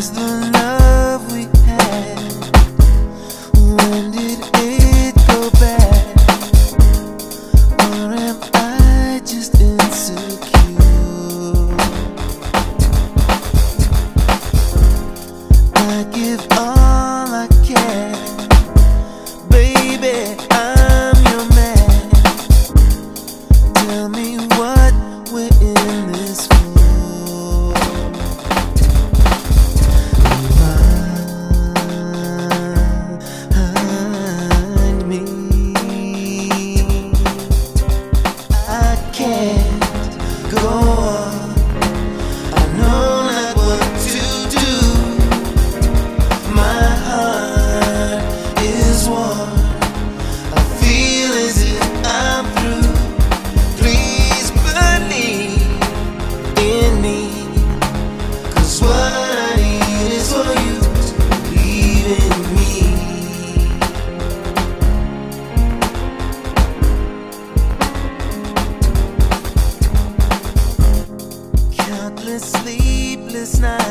was the love we had? When did it go bad? Or am I just insecure? I give all I can, baby. I'm your man. Tell me. care. last night.